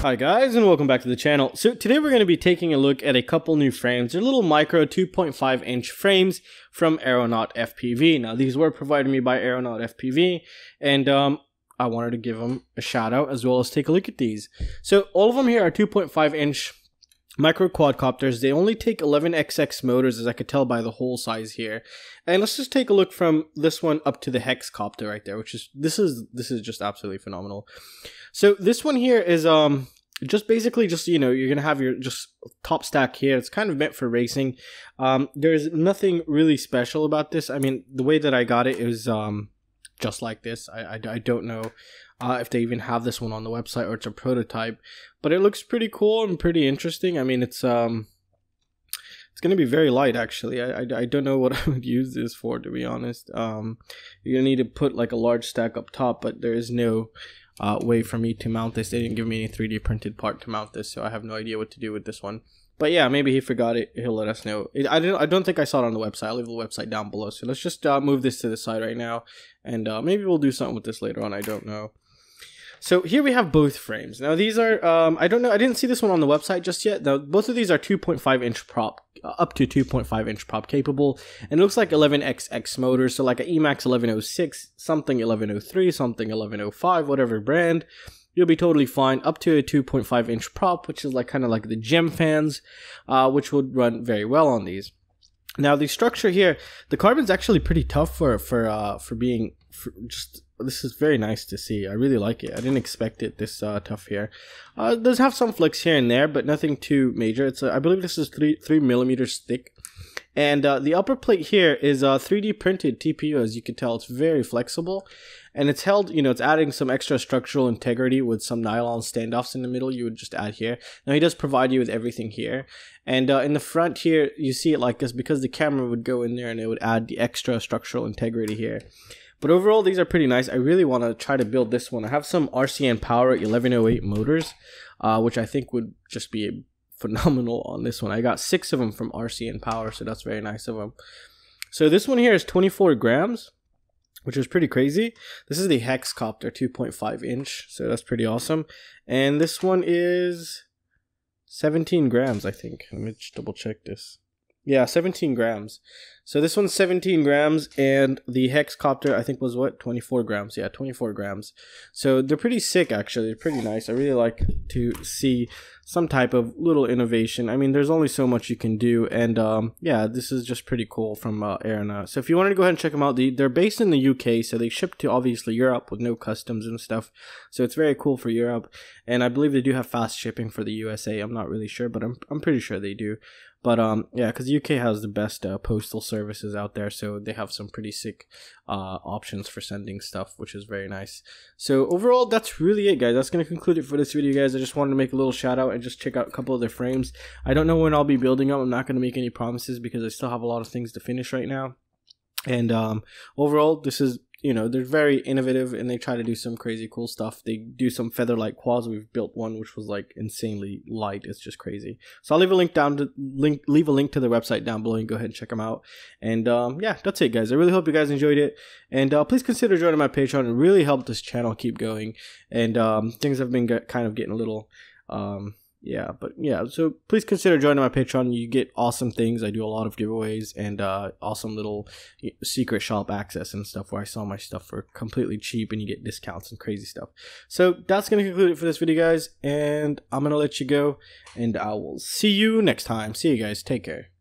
Hi guys and welcome back to the channel. So today we're going to be taking a look at a couple new frames. They're little micro 2.5 inch frames from Aeronaut FPV. Now these were provided me by Aeronaut FPV and um, I wanted to give them a shout out as well as take a look at these. So all of them here are 2.5 inch micro quadcopters. They only take 11xx motors as I could tell by the hole size here. And let's just take a look from this one up to the hexcopter right there, which is this is this is just absolutely phenomenal. So this one here is um just basically just you know you're gonna have your just top stack here it's kind of meant for racing um there's nothing really special about this i mean the way that i got it is um just like this. I i, I don't know uh, if they even have this one on the website or it's a prototype but it looks pretty cool and pretty interesting. I mean it's um it's going to be very light actually I, I, I don't know what i would use this for to be honest um you're going to need to put like a large stack up top but there is no uh, way for me to mount this. They didn't give me any 3D printed part to mount this, so I have no idea what to do with this one. But yeah, maybe he forgot it. He'll let us know. It, I don't. I don't think I saw it on the website. I'll leave the website down below. So let's just uh, move this to the side right now, and uh, maybe we'll do something with this later on. I don't know. So here we have both frames. Now these are, um, I don't know, I didn't see this one on the website just yet. Now both of these are 2.5 inch prop, uh, up to 2.5 inch prop capable. And it looks like 11XX motors, so like an Emax 1106, something 1103, something 1105, whatever brand. You'll be totally fine up to a 2.5 inch prop, which is like kind of like the Gemfans, uh, which would run very well on these. Now the structure here, the carbon's actually pretty tough for for uh, for being for just this is very nice to see. I really like it. I didn't expect it this uh, tough here. Uh, does have some flicks here and there, but nothing too major. It's a, I believe this is three three millimeters thick, and uh, the upper plate here is a 3D printed TPU. As you can tell, it's very flexible, and it's held. You know, it's adding some extra structural integrity with some nylon standoffs in the middle. You would just add here. Now he does provide you with everything here, and uh, in the front here, you see it like this because the camera would go in there and it would add the extra structural integrity here. But overall, these are pretty nice. I really want to try to build this one. I have some RCinPower 1108 motors, uh, which I think would just be phenomenal on this one. I got six of them from RCinPower, so that's very nice of them. So this one here is 24 grams, which is pretty crazy. This is the Hexcopter 2.5 inch, so that's pretty awesome. And this one is 17 grams, I think. Let me just double check this. Yeah, 17 grams. So this one's 17 grams, and the Hexcopter, I think, was what? 24 grams. Yeah, 24 grams. So they're pretty sick, actually. They're pretty nice. I really like to see some type of little innovation. I mean, there's only so much you can do, and um, yeah, this is just pretty cool from uh, Aeronaut. So if you wanted to go ahead and check them out, they, they're based in the UK, so they ship to obviously Europe with no customs and stuff. So it's very cool for Europe, and I believe they do have fast shipping for the USA. I'm not really sure, but I'm I'm pretty sure they do. But um, yeah, because the UK has the best uh, postal services out there, so they have some pretty sick uh, options for sending stuff, which is very nice. So overall, that's really it, guys. That's gonna conclude it for this video, guys. I just wanted to make a little shout out and just check out a couple of their frames. I don't know when I'll be building up. I'm not gonna make any promises because I still have a lot of things to finish right now. And um, overall, this is you know they're very innovative and they try to do some crazy cool stuff. They do some feather light quads. We've built one which was like insanely light. It's just crazy. So i'll leave a link down to link leave a link to the website down below and go ahead and check them out. And um, yeah that's it guys. I really hope you guys enjoyed it. And uh, please consider joining my patreon. It really helped this channel keep going. And um, things have been kind of getting a little um, yeah but yeah so please consider joining my patreon. You get awesome things. I do a lot of giveaways and uh, awesome little secret shop access and stuff where i sell my stuff for completely cheap and you get discounts and crazy stuff. So that's gonna conclude it for this video guys and i'm gonna let you go and i will see you next time. See you guys. Take care